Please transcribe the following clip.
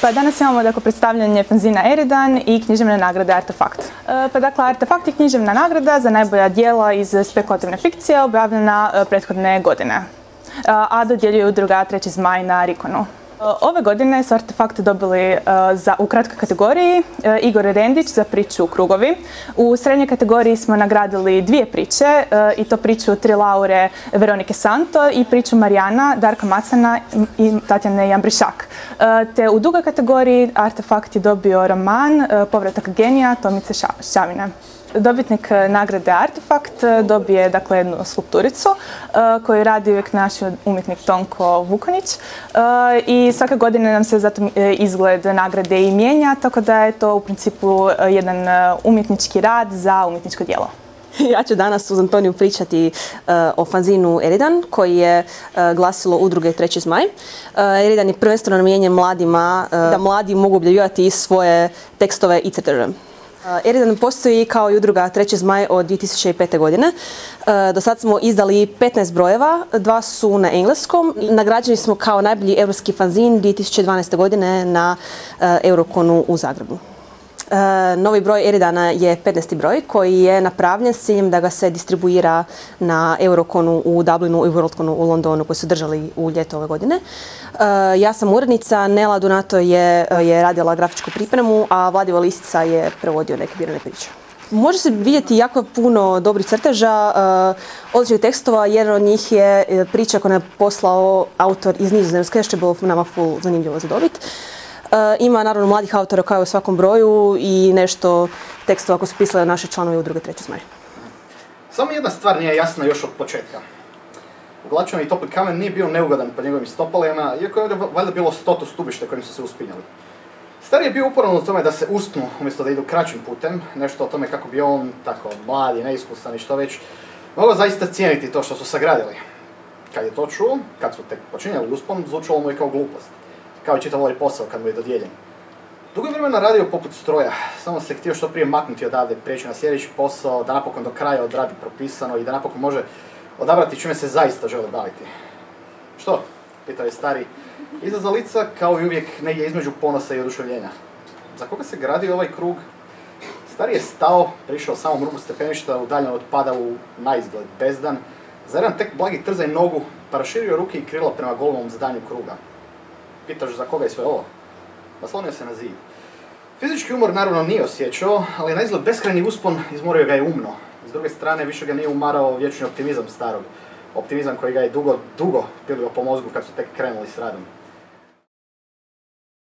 Pa danas imamo dakle, predstavljanje fanzina Eridan i književne nagrade Artefakt. E, pa dakle, Artefakt je književna nagrada za najbolja dijela iz spekulativne fikcije objavljena e, prethodne godine. E, a dodjeljuje udruga 3. zmaj na Rikonu. Ove godine su artefakte dobili za, u kratkoj kategoriji Igor Rendić za priču Krugovi. U srednjoj kategoriji smo nagradili dvije priče i to priču Tri Laure Veronike Santo i priču Marijana, Darka Macana i Tatjane Jambrišak. Te u dugoj kategoriji artefakt je dobio roman Povratak genija Tomice Šavine. Dobitnik e, nagrade Artefakt e, dobije dakle, jednu skulpturicu e, koju radi uvijek naš umjetnik Tonko Vukonić i svake godine nam se zato izgled nagrade i mijenja, tako da je to u principu jedan umjetnički rad za umjetničko djelo. Ja ću danas uz Antoniju pričati o fanzinu Eridan koji je glasilo udruge 3. zmaj. Eridan je prvenstveno namijenjen mladima da mladi mogu objavljivati svoje tekstove i crteže. Eridan postoji kao i udruga 3. zmaj od 2005. godine. Do sad smo izdali 15 brojeva, dva su na engleskom. Nagrađeni smo kao najbolji europski fanzin 2012. godine na Eurokonu u Zagrebu. E, novi broj Eridana je 15. broj koji je napravljen s ciljem da ga se distribuira na Euroconu u Dublinu i Worldconu u Londonu koji su držali u ljeto ove godine. E, ja sam urednica, Nela Donato je, je radila grafičku pripremu, a Vladivo Listica je prevodio neke birane priče. Može se vidjeti jako puno dobrih crteža, uh, odličnih tekstova, jedan od njih je priča koju je poslao autor iz Nizozemske, što je bilo nama full zanimljivo za dobit. E, ima naravno mladih autora kao u svakom broju i nešto tekstova ako su pisali naše članovi udruge Treći zmaj. Samo jedna stvar nije jasna još od početka. Uglačeni topli kamen nije bio neugodan po njegovim stopalima, iako je ovdje valjda bilo stoto stubište kojim su se uspinjali. Stari je bio uporan u tome da se uspnu umjesto da idu kraćim putem, nešto o tome kako bi on, tako mladi, neiskusan i što već, mogao zaista cijeniti to što su sagradili. Kad je to čuo, kad su tek počinjali uspon, zvučalo mu je kao glupost kao i čitav ovaj posao kad mu je dodijeljen. Dugo vremena radio poput stroja, samo se htio što prije maknuti odavde, prijeći na sljedeći posao, da napokon do kraja odradi propisano i da napokon može odabrati čime se zaista želi baviti. Što? Pitao je stari. Iza lica, kao i uvijek, negdje između ponosa i oduševljenja. Za koga se gradi ovaj krug? Stari je stao, prišao samom rubu stepeništa, udaljeno od pada u naizgled bezdan, za jedan tek blagi trzaj nogu, pa raširio ruke i krila prema golovom zdanju kruga pitaš za koga je sve ovo? Naslonio se na zid. Fizički umor naravno nije osjećao, ali na izgled beskrajni uspon izmorio ga je umno. S druge strane, više ga nije umarao vječni optimizam starog. Optimizam koji ga je dugo, dugo pilio po mozgu kad su tek krenuli s radom.